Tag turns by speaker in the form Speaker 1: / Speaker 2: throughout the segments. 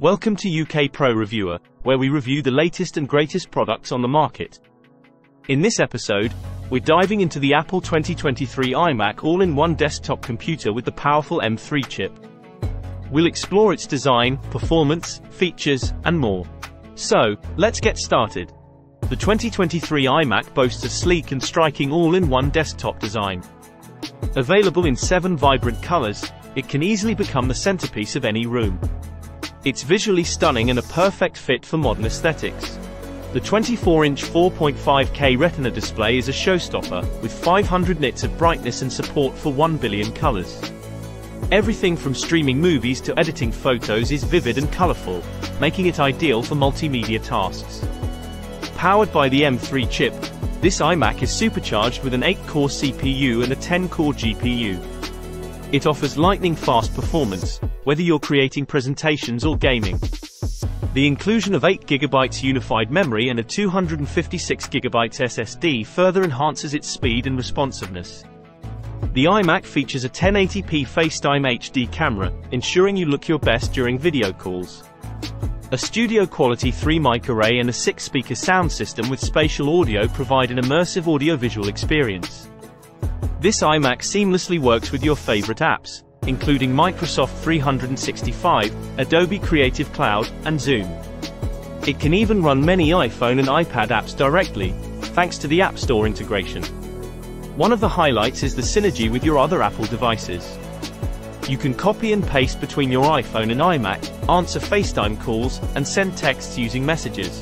Speaker 1: Welcome to UK Pro Reviewer, where we review the latest and greatest products on the market. In this episode, we're diving into the Apple 2023 iMac all-in-one desktop computer with the powerful M3 chip. We'll explore its design, performance, features, and more. So, let's get started. The 2023 iMac boasts a sleek and striking all-in-one desktop design. Available in seven vibrant colors, it can easily become the centerpiece of any room. It's visually stunning and a perfect fit for modern aesthetics. The 24-inch 4.5K Retina display is a showstopper, with 500 nits of brightness and support for 1 billion colors. Everything from streaming movies to editing photos is vivid and colorful, making it ideal for multimedia tasks. Powered by the M3 chip, this iMac is supercharged with an 8-core CPU and a 10-core GPU. It offers lightning-fast performance, whether you're creating presentations or gaming. The inclusion of 8GB unified memory and a 256GB SSD further enhances its speed and responsiveness. The iMac features a 1080p FaceTime HD camera, ensuring you look your best during video calls. A studio-quality 3-mic array and a 6-speaker sound system with spatial audio provide an immersive audiovisual experience. This iMac seamlessly works with your favorite apps, including Microsoft 365, Adobe Creative Cloud, and Zoom. It can even run many iPhone and iPad apps directly, thanks to the App Store integration. One of the highlights is the synergy with your other Apple devices. You can copy and paste between your iPhone and iMac, answer FaceTime calls, and send texts using messages.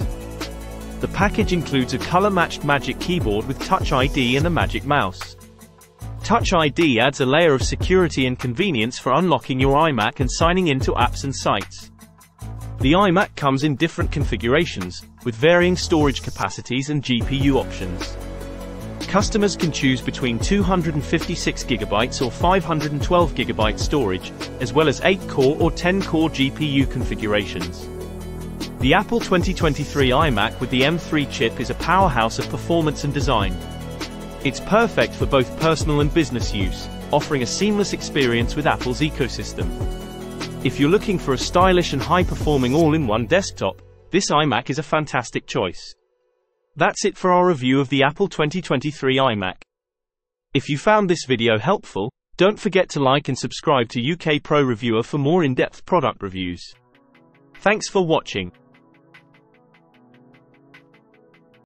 Speaker 1: The package includes a color-matched Magic Keyboard with Touch ID and a Magic Mouse. Touch ID adds a layer of security and convenience for unlocking your iMac and signing into apps and sites. The iMac comes in different configurations, with varying storage capacities and GPU options. Customers can choose between 256GB or 512GB storage, as well as 8-core or 10-core GPU configurations. The Apple 2023 iMac with the M3 chip is a powerhouse of performance and design. It's perfect for both personal and business use, offering a seamless experience with Apple's ecosystem. If you're looking for a stylish and high-performing all-in-one desktop, this iMac is a fantastic choice. That's it for our review of the Apple 2023 iMac. If you found this video helpful, don't forget to like and subscribe to UK Pro Reviewer for more in-depth product reviews. Thanks for watching.